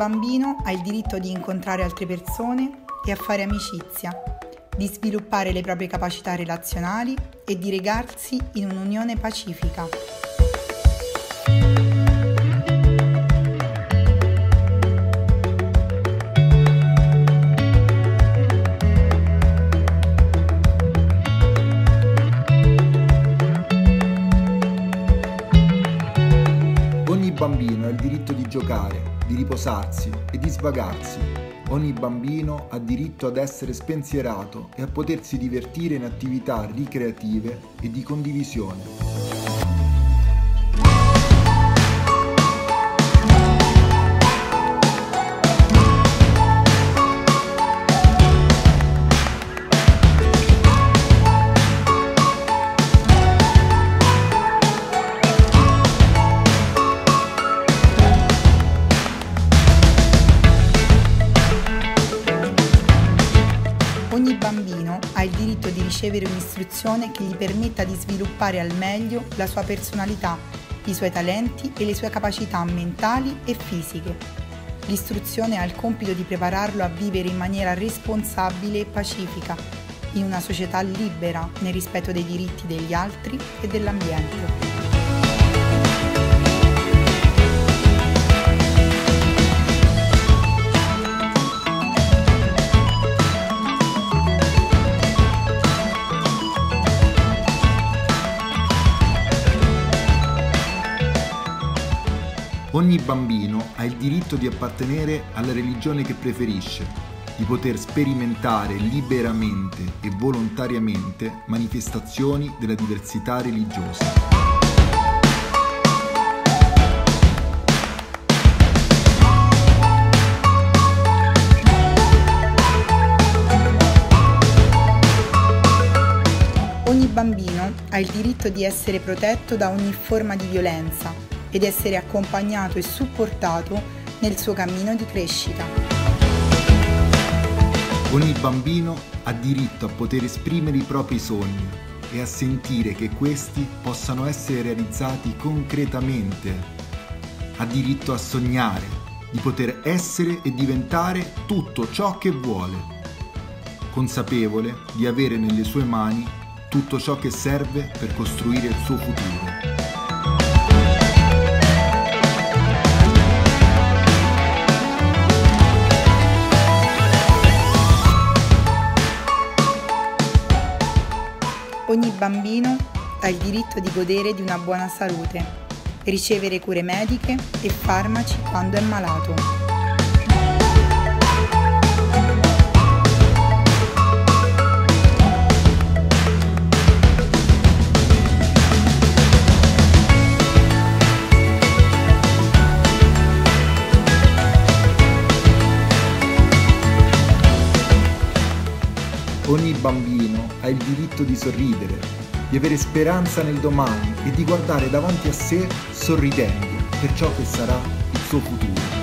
bambino ha il diritto di incontrare altre persone e a fare amicizia, di sviluppare le proprie capacità relazionali e di regarsi in un'unione pacifica. Giocare, di riposarsi e di svagarsi. Ogni bambino ha diritto ad essere spensierato e a potersi divertire in attività ricreative e di condivisione. Ricevere un'istruzione che gli permetta di sviluppare al meglio la sua personalità, i suoi talenti e le sue capacità mentali e fisiche. L'istruzione ha il compito di prepararlo a vivere in maniera responsabile e pacifica, in una società libera nel rispetto dei diritti degli altri e dell'ambiente. Ogni bambino ha il diritto di appartenere alla religione che preferisce, di poter sperimentare liberamente e volontariamente manifestazioni della diversità religiosa. Ogni bambino ha il diritto di essere protetto da ogni forma di violenza ed essere accompagnato e supportato nel suo cammino di crescita. Ogni bambino ha diritto a poter esprimere i propri sogni e a sentire che questi possano essere realizzati concretamente. Ha diritto a sognare, di poter essere e diventare tutto ciò che vuole, consapevole di avere nelle sue mani tutto ciò che serve per costruire il suo futuro. Ogni bambino ha il diritto di godere di una buona salute, ricevere cure mediche e farmaci quando è malato. Ogni bambino ha il diritto di sorridere, di avere speranza nel domani e di guardare davanti a sé sorridendo per ciò che sarà il suo futuro.